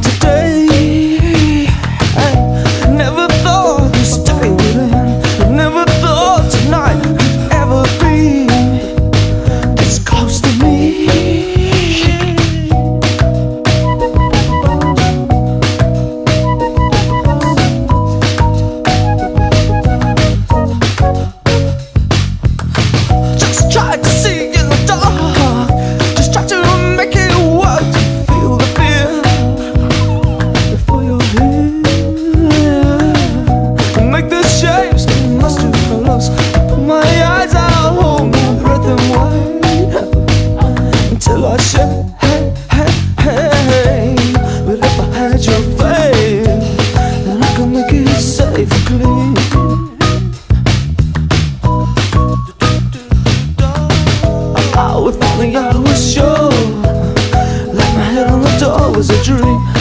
today. if only I was sure Like my head on the door was a dream.